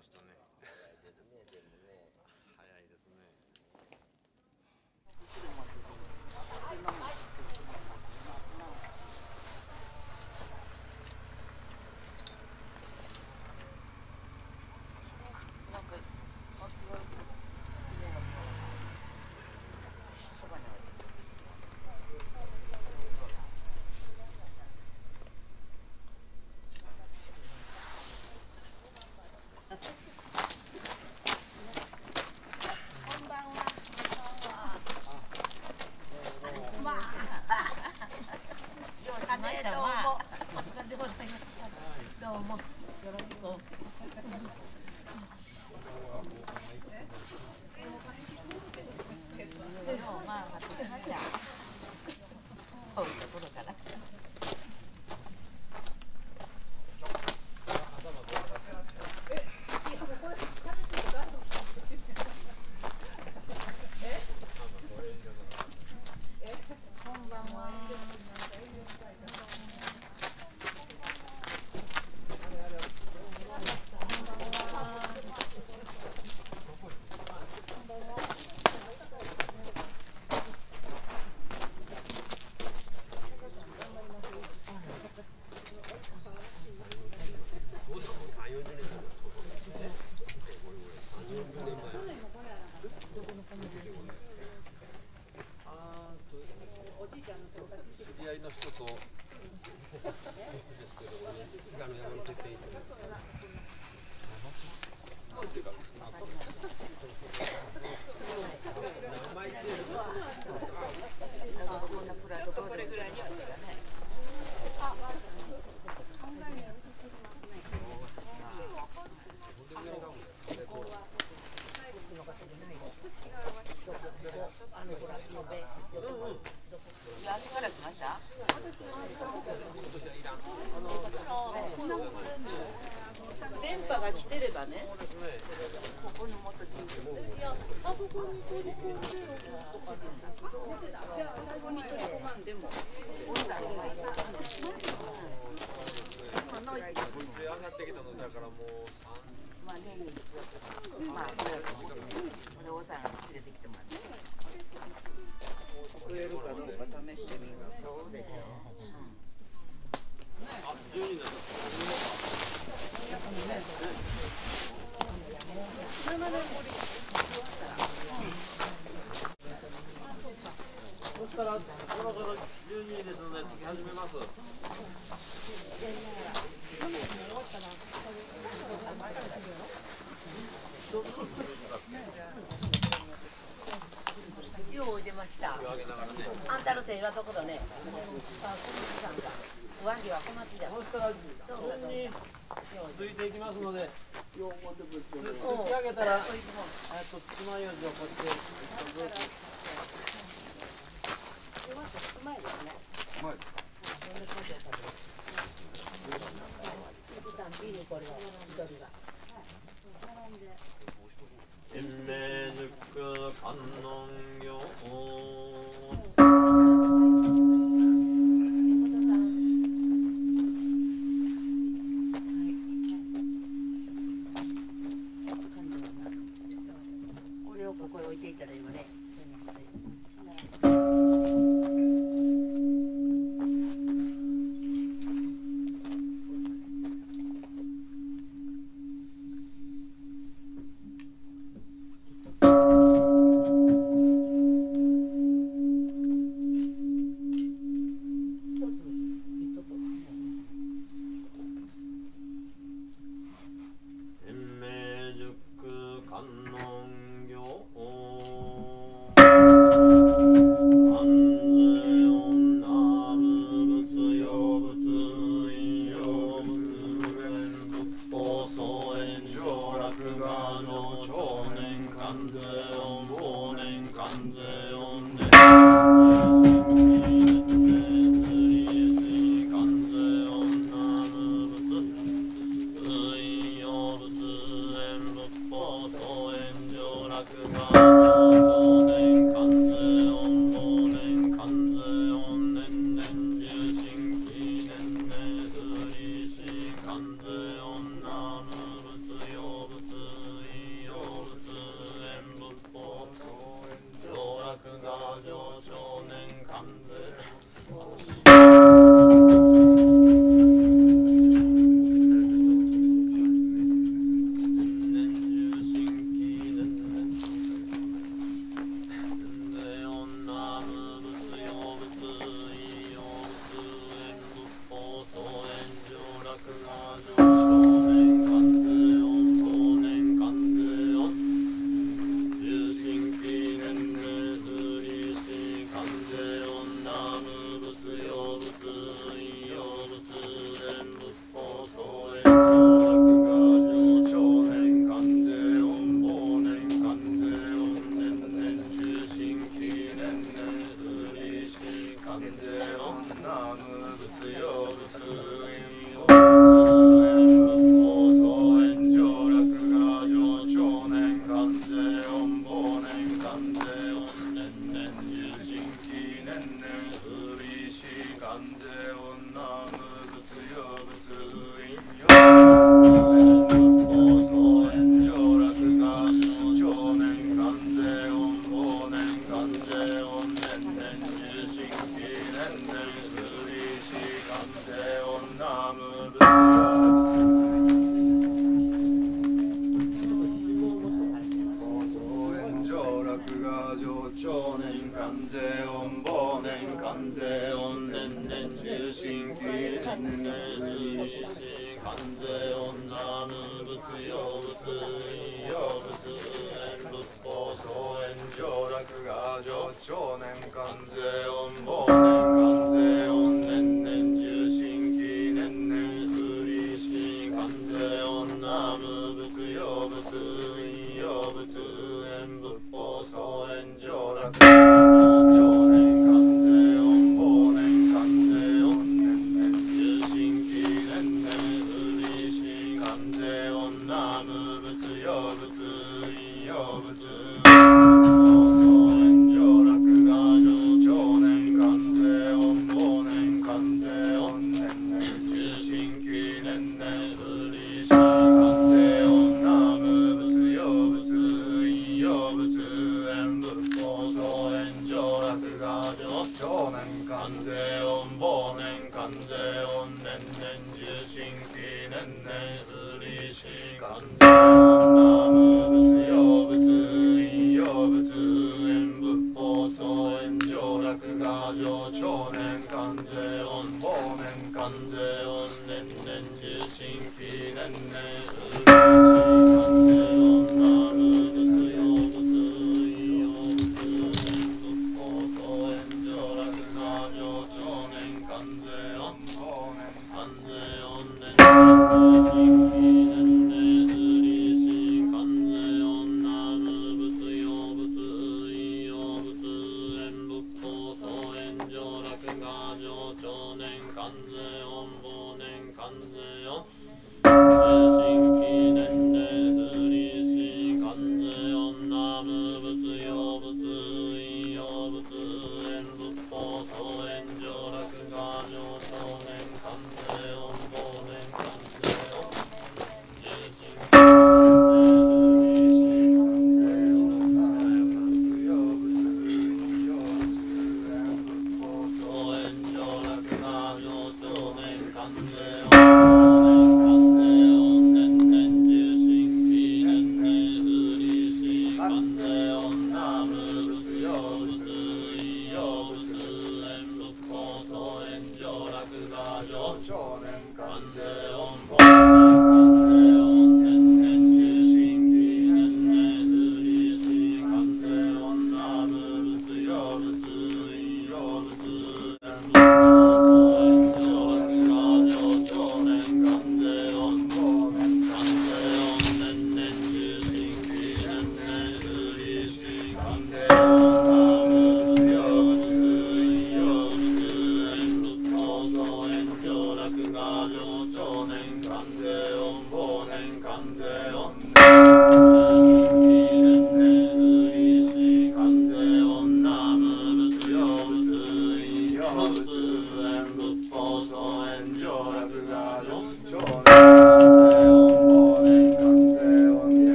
ましたね。早いですね。12ですので始めますよう出ました。あんたのせいはどこだね。あ、小松さんだ。上着は小松じゃ。そうだ順についていきますのでつおう突き上げたらえっと爪楊枝をこっちへ一本ずつ前ですね。はいそんな感じだったけど。一旦ビールこれは緑が。天命ぬく観音よ学が上長年関税音中心記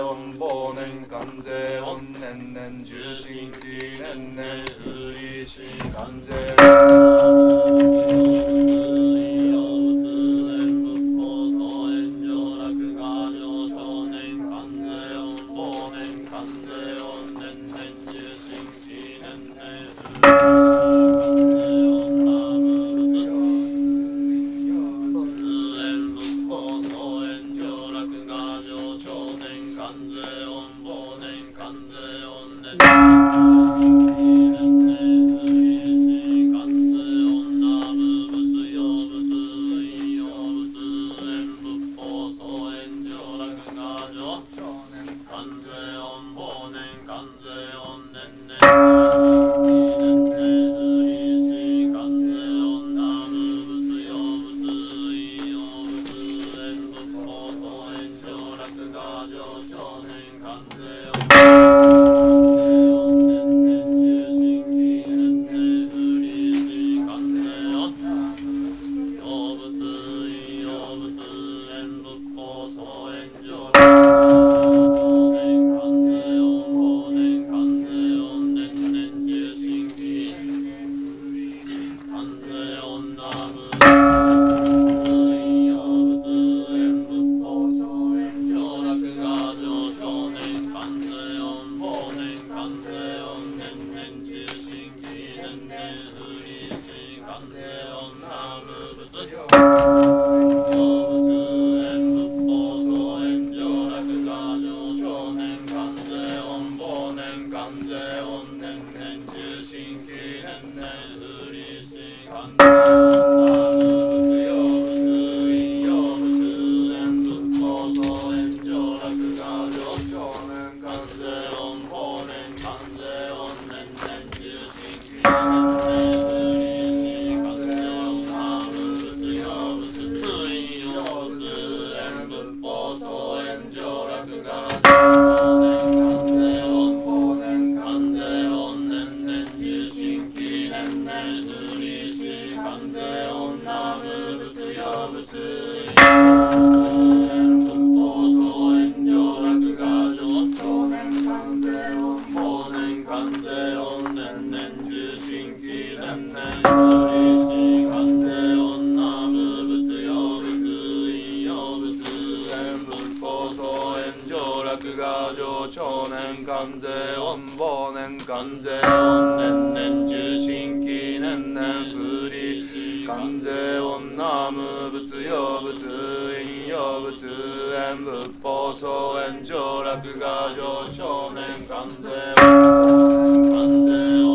온보는 간제 온넨넨 주신기 넨넨 그리신 간제 税音忘年関税音年々重心期年々風利子関税「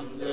참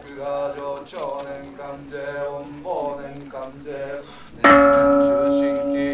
그가 저쩌는 감제 온보는 감제 내는 주신 길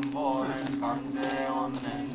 Bonbon and Bandeon and